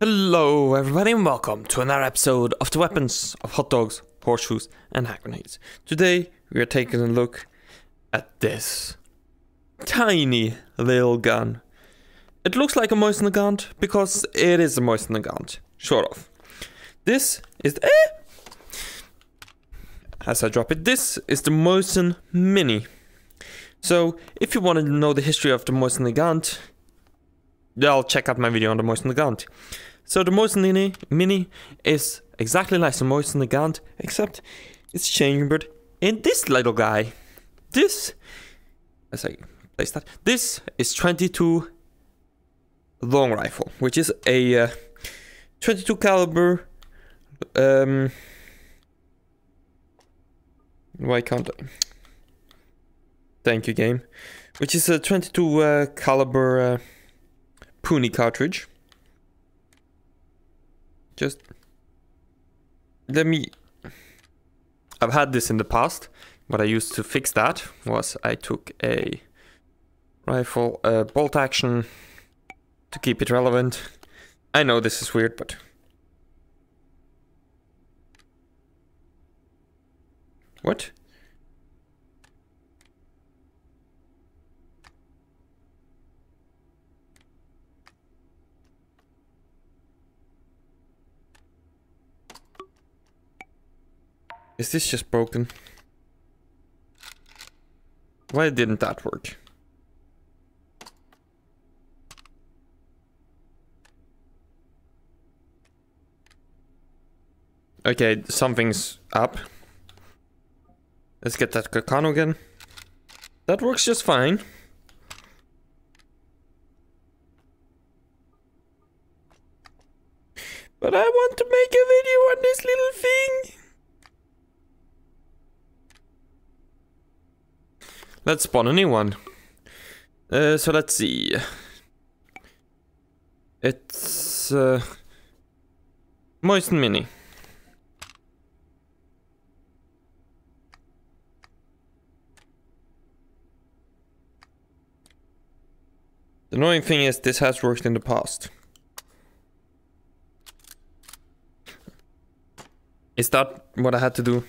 Hello, everybody, and welcome to another episode of the weapons of hot dogs, horseshoes, and hand grenades. Today, we are taking a look at this tiny little gun. It looks like a Mosin gun because it is a Mosin gun, sort of. This is the, eh! as I drop it. This is the Mosin Mini. So, if you wanted to know the history of the Mosin gun, I'll check out my video on the Mosin Nagant. So the Mosin Mini, is exactly like the Mosin Nagant, except it's chambered in this little guy. This, as I place that, this is 22 long rifle, which is a uh, 22 caliber. Um, why can't I? Thank you, game. Which is a 22 uh, caliber. Uh, cartridge. Just let me. I've had this in the past. What I used to fix that was I took a rifle, a bolt action to keep it relevant. I know this is weird, but. What? Is this just broken? Why didn't that work? Okay, something's up. Let's get that Carcano again. That works just fine. But I want to make a video on this little thing. Let's spawn a new one. Uh, so let's see. It's uh, Mosin Mini. The annoying thing is this has worked in the past. Is that what I had to do?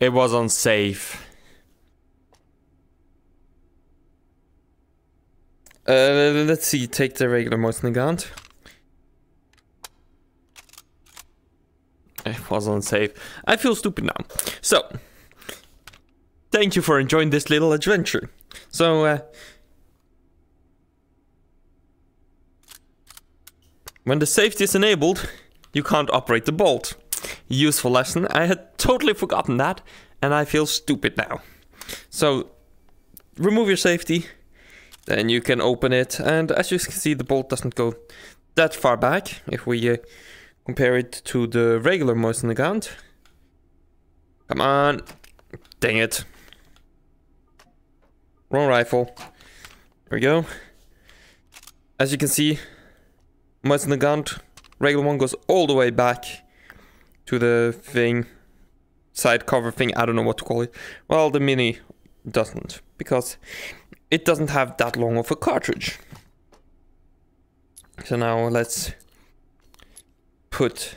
It was unsafe. Uh, let's see, take the regular Mosin Nagant. It was unsafe. I feel stupid now. So, thank you for enjoying this little adventure. So, uh, when the safety is enabled, you can't operate the bolt useful lesson. I had totally forgotten that, and I feel stupid now. So, remove your safety, then you can open it, and as you can see, the bolt doesn't go that far back if we uh, compare it to the regular Mosin Nagant. Come on. Dang it. Wrong rifle. There we go. As you can see, Mosin Nagant, regular one goes all the way back to the thing, side cover thing, I don't know what to call it. Well, the Mini doesn't, because it doesn't have that long of a cartridge. So now let's put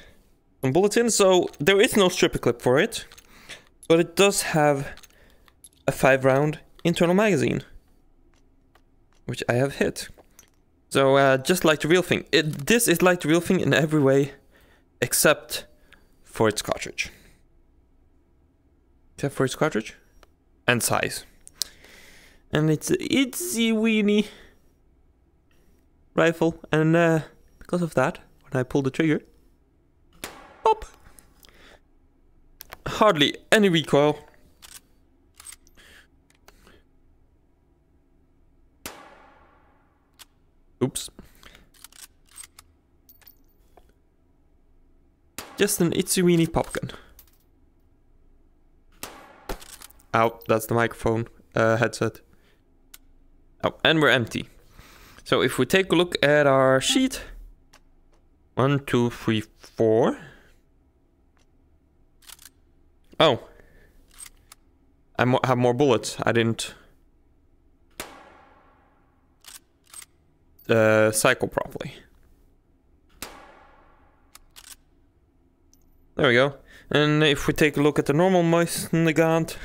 some bullets in. So there is no stripper clip for it, but it does have a five round internal magazine, which I have hit. So uh, just like the real thing, it, this is like the real thing in every way, except for its cartridge. Except for its cartridge and size. And it's a itsy weeny rifle, and uh, because of that, when I pull the trigger, pop! Hardly any recoil. Oops. Just an itsy pop gun. Ow, that's the microphone uh, headset. Oh, and we're empty. So if we take a look at our sheet. One, two, three, four. Oh. I mo have more bullets. I didn't... uh, cycle properly. There we go. And if we take a look at the normal Mosin Nagant,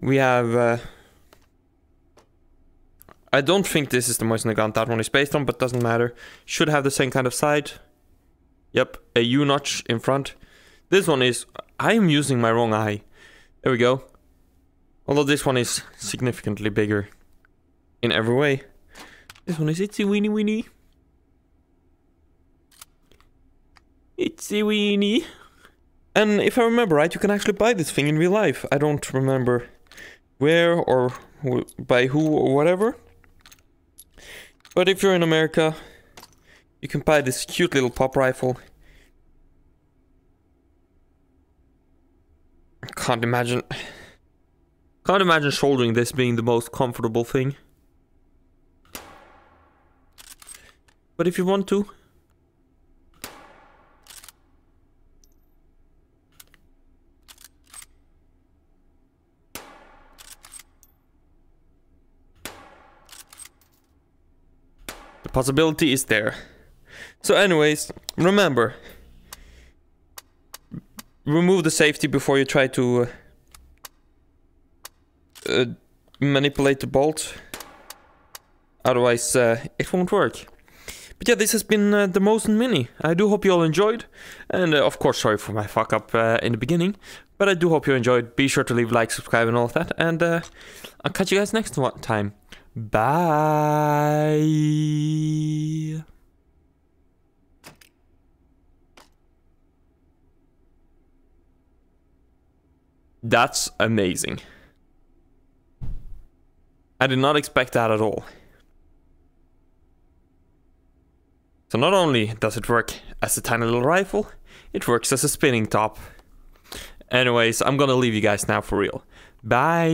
we have. Uh, I don't think this is the Mosin Nagant that one is based on, but doesn't matter. Should have the same kind of side. Yep, a U notch in front. This one is. I am using my wrong eye. There we go. Although this one is significantly bigger in every way. This one is itsy weeny weeny. Weeny. And if I remember right, you can actually buy this thing in real life. I don't remember where or by who or whatever. But if you're in America, you can buy this cute little pop rifle. Can't imagine... Can't imagine shouldering this being the most comfortable thing. But if you want to, possibility is there. So anyways, remember, remove the safety before you try to uh, uh, manipulate the bolt. Otherwise, uh, it won't work. But yeah, this has been uh, the Mosin Mini. I do hope you all enjoyed. And uh, of course, sorry for my fuck up in the beginning. But I do hope you enjoyed. Be sure to leave like, subscribe, and all of that. And I'll catch you guys next time. Bye. That's amazing. I did not expect that at all. So not only does it work as a tiny little rifle, it works as a spinning top. Anyways, I'm gonna leave you guys now for real. Bye!